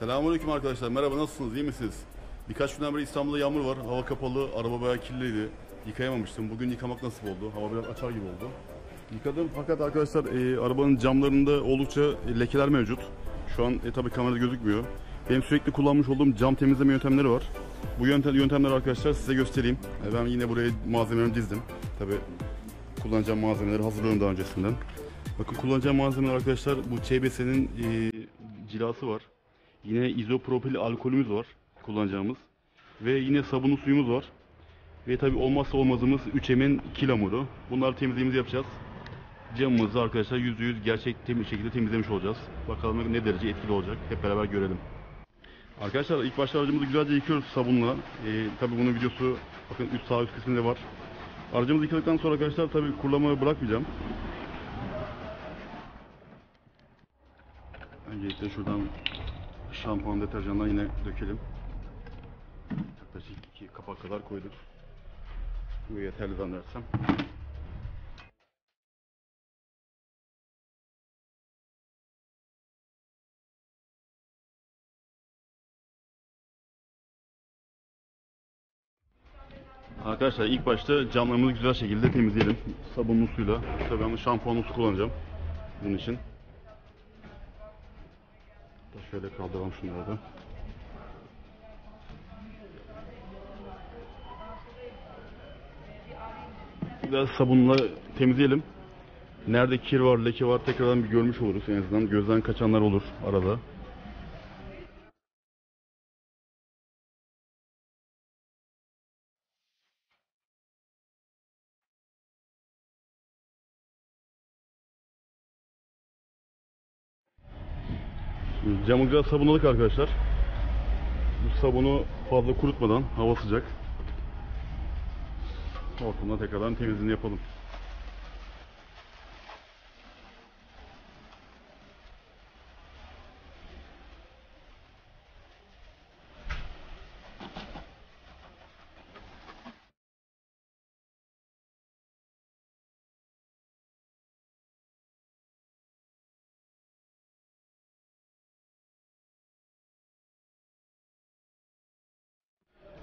Selamünaleyküm arkadaşlar. Merhaba nasılsınız? İyi misiniz? Birkaç günden beri İstanbul'da yağmur var. Hava kapalı, araba bayağı kirliydi. Yıkayamamıştım. Bugün yıkamak nasip oldu. Hava biraz açar gibi oldu. Yıkadım fakat arkadaşlar e, arabanın camlarında oldukça e, lekeler mevcut. Şu an e, tabii kamerada gözükmüyor. Benim sürekli kullanmış olduğum cam temizleme yöntemleri var. Bu yöntem, yöntemleri arkadaşlar size göstereyim. E, ben yine buraya malzemelerimi dizdim. Tabii kullanacağım malzemeleri hazırlıyorum daha öncesinden. Bakın kullanacağım malzemeler arkadaşlar bu CBS'nin e, cilası var. Yine izopropil alkolümüz var kullanacağımız. Ve yine sabunlu suyumuz var. Ve tabi olmazsa olmazımız 3M'in kilamuru. Bunlar temizliğimizi yapacağız. Camımızı arkadaşlar %100 gerçek temiz şekilde temizlemiş olacağız. Bakalım ne derece etkili olacak. Hep beraber görelim. Arkadaşlar ilk başta aracımızı güzelce yıkıyoruz sabunla. Ee, tabi bunun videosu bakın üst sağ üst kısmında var. Aracımızı yıkadıktan sonra arkadaşlar tabi kurulamayı bırakmayacağım. Öncelikle şuradan şampuan deterjandan yine dökelim. Yaklaşık iki kapak kadar koyduk. Bu yeterli zannedersem. Arkadaşlar ilk başta camlarımızı güzel şekilde temizleyelim. Sabunlu suyla. Tabii ben şampuanlı su kullanacağım. Bunun için. Şöyle kaldıralım şunları da. Biraz sabunla temizleyelim. Nerede kir var, leke var tekrardan bir görmüş oluruz en azından. Gözden kaçanlar olur arada. Camı biraz sabunladık arkadaşlar. Bu sabunu fazla kurutmadan hava sıcak. Hortumla tekrardan temizliğini yapalım.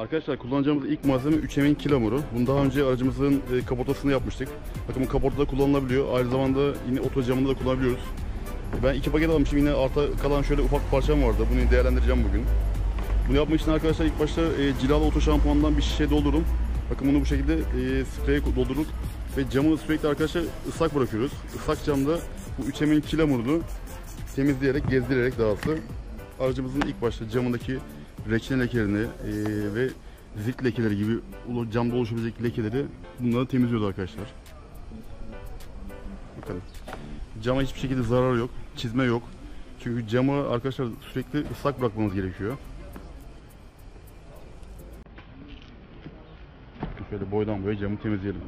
Arkadaşlar kullanacağımız ilk malzeme 3M'in kilamuru. Bunu daha önce aracımızın e, kaportasını yapmıştık. Bakın bu kaportada kullanılabiliyor. Aynı zamanda yine oto camında da kullanabiliyoruz. Ben iki paket almıştım. Yine arta kalan şöyle ufak bir parçam vardı. Bunu değerlendireceğim bugün. Bunu yapmak için arkadaşlar ilk başta e, cilalı oto şampuandan bir şişe doldurun. Bakın bunu bu şekilde e, spreye doldurduk. Ve camı sürekli arkadaşlar ıslak bırakıyoruz. Islak camda bu 3M'in kilamurunu temizleyerek, gezdirerek dahası aracımızın ilk başta camındaki reçine lekelerini e, ve zift lekeleri gibi camda oluşabilecek lekeleri bunları temizliyordu arkadaşlar. Bakın. Cama hiçbir şekilde zarar yok, çizme yok. Çünkü camı arkadaşlar sürekli ıslak bırakmamız gerekiyor. Şöyle boydan boya camı temizleyelim.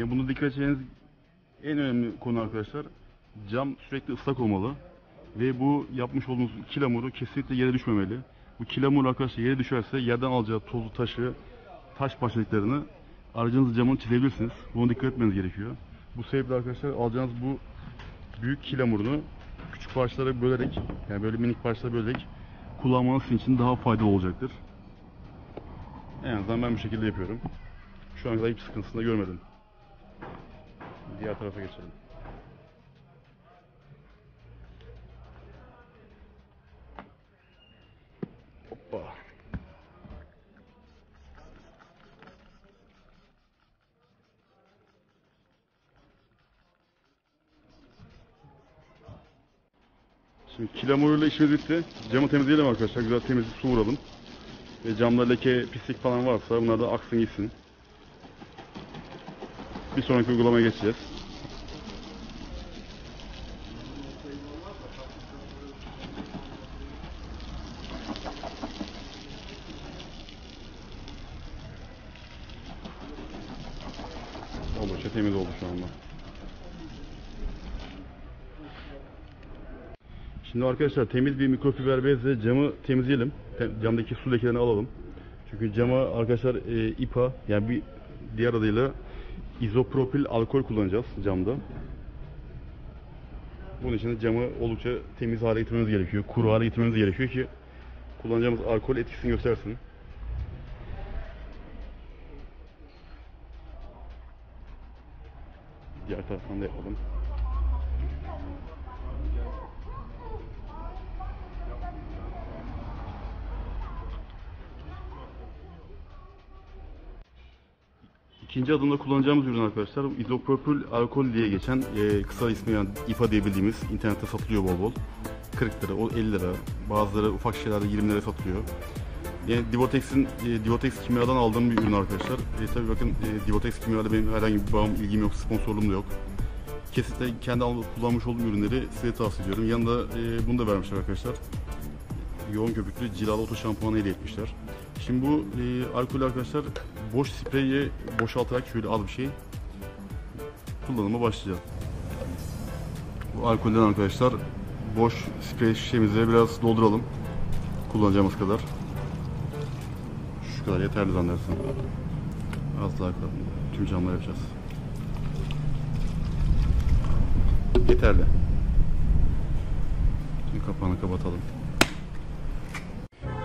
Yine bunu dikkat edeceğiniz en önemli konu arkadaşlar. Cam sürekli ıslak olmalı. Ve bu yapmış olduğunuz kilamuru kesinlikle yere düşmemeli. Bu kilamur arkadaşlar yere düşerse yerden alacağı tozu, taşı, taş parçacıklarını aracınızın camını çizebilirsiniz. Buna dikkat etmeniz gerekiyor. Bu sebeple arkadaşlar alacağınız bu büyük kilamurunu küçük parçalara bölerek yani böyle minik parçalara bölerek kullanmanız için daha faydalı olacaktır. En azından ben bu şekilde yapıyorum. Şu ana kadar hiç sıkıntısını görmedim. Diğer tarafa geçelim. Hoppa. Şimdi kilamuruyla işimiz bitti. Camı temizleyelim arkadaşlar. Güzel temizlik su vuralım. Ve camda leke, pislik falan varsa bunlar da aksın gitsin. Bir sonraki uygulamaya geçeceğiz. Oldukça temiz oldu şu anda. Şimdi arkadaşlar temiz bir mikrofiber bezle camı temizleyelim. Te- Camdaki su lekelerini alalım. Çünkü cama arkadaşlar e, IPA yani bir diğer adıyla izopropil alkol kullanacağız camda. Bunun için de camı oldukça temiz hale getirmemiz gerekiyor. Kuru hale getirmemiz gerekiyor ki kullanacağımız alkol etkisini göstersin. Diğer taraftan da yapalım. İkinci adımda kullanacağımız ürün arkadaşlar izopropil alkol diye geçen e, kısa ismi yani İFA diye bildiğimiz internette satılıyor bol bol. 40 lira, o 50 lira, bazıları ufak şeylerde 20 lira satılıyor. Yani Divotex'in e, Divotex kimyadan aldığım bir ürün arkadaşlar. E, tabii bakın e, Divotex kimyada benim herhangi bir bağım, ilgim yok, sponsorluğum da yok. Kesinlikle kendi kullanmış olduğum ürünleri size tavsiye ediyorum. Yanında e, bunu da vermişler arkadaşlar. Yoğun köpüklü cilalı oto şampuanı hediye etmişler. Şimdi bu e, alkol arkadaşlar boş spreyi boşaltarak şöyle az bir şey kullanıma başlayacağız. Bu alkolden arkadaşlar boş sprey şişemize biraz dolduralım. Kullanacağımız kadar. Şu kadar yeterli zannedersem. Az daha. Tüm camları yapacağız. Yeterli. Şimdi kapağını kapatalım.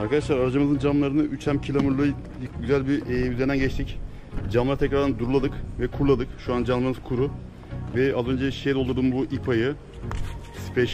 Arkadaşlar aracımızın camlarını 3M kilamurla güzel bir e, geçtik. Camları tekrardan duruladık ve kuruladık. Şu an camlarımız kuru. Ve az önce şişeye doldurduğum bu ipayı sprey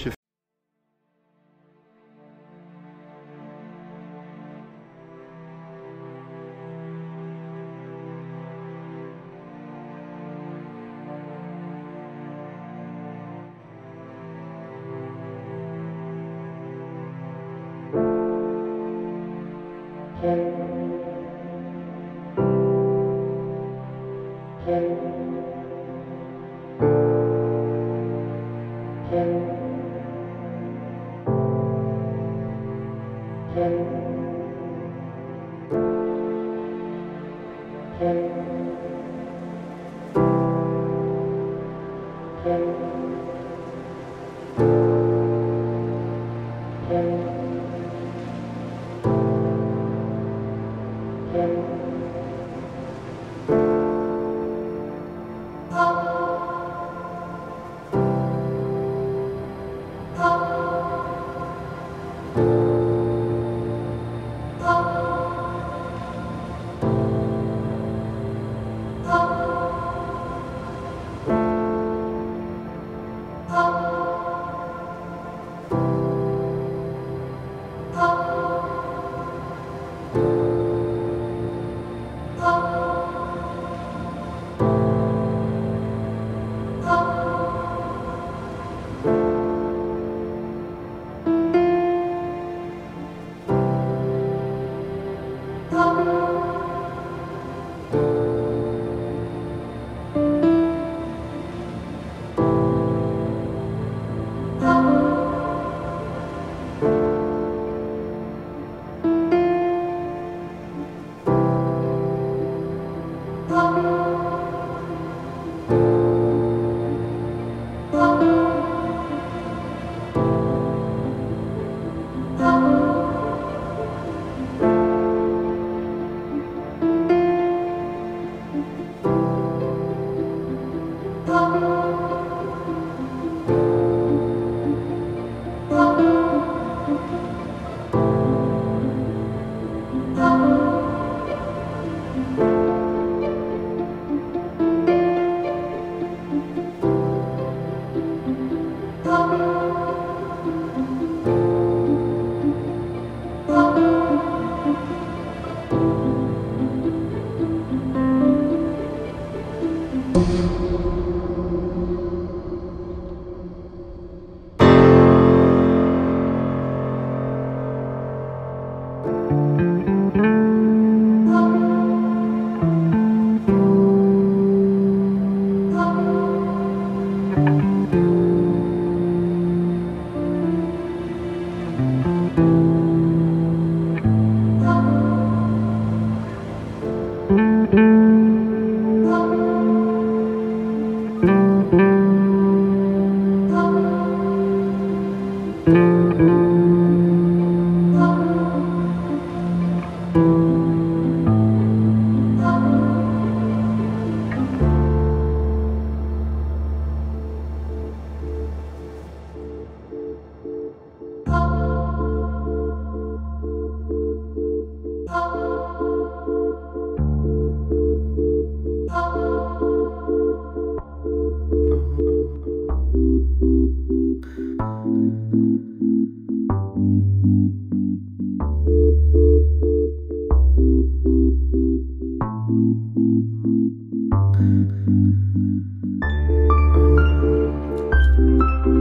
Thank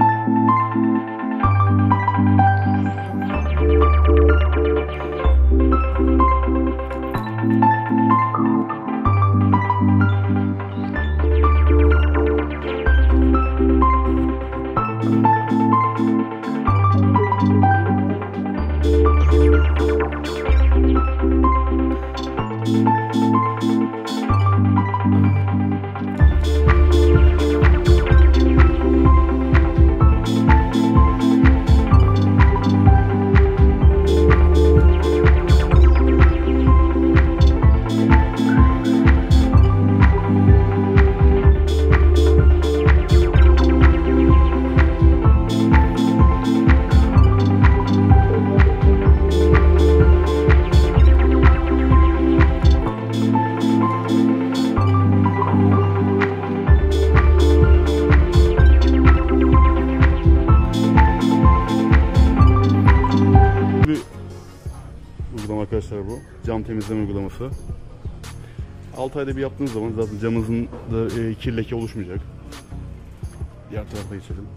you. Cam temizleme uygulaması. 6 ayda bir yaptığınız zaman zaten camınızın da e, kir leke oluşmayacak. Diğer tarafa geçelim.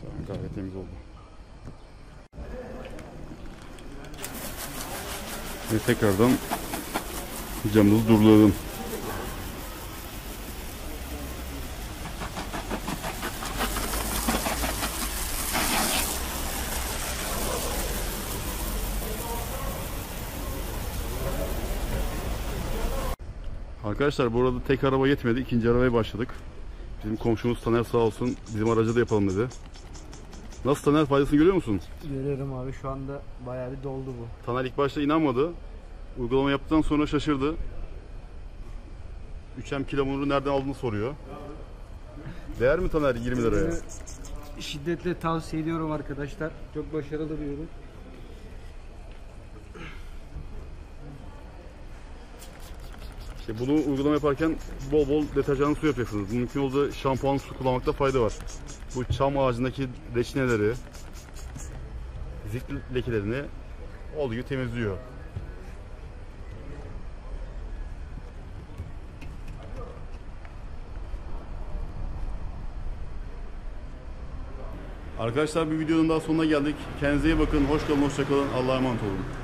Tamam, gayet temiz oldu. Ve tekrardan camımızı duruladım. Arkadaşlar bu arada tek araba yetmedi. ikinci arabaya başladık. Bizim komşumuz Taner sağ olsun bizim aracı da yapalım dedi. Nasıl Taner faydasını görüyor musun? Görüyorum abi şu anda bayağı bir doldu bu. Taner ilk başta inanmadı. Uygulama yaptıktan sonra şaşırdı. 3M kilometre nereden aldığını soruyor. Değer mi Taner 20 liraya? Şiddetle tavsiye ediyorum arkadaşlar. Çok başarılı bir ürün. İşte bunu uygulama yaparken bol bol deterjanlı su yapacaksınız. Mümkün olduğu şampuan su kullanmakta fayda var. Bu çam ağacındaki reçineleri, zift lekelerini olduğu gibi temizliyor. Arkadaşlar bir videonun daha sonuna geldik. Kendinize iyi bakın. Hoş kalın, hoşça kalın. Allah'a emanet olun.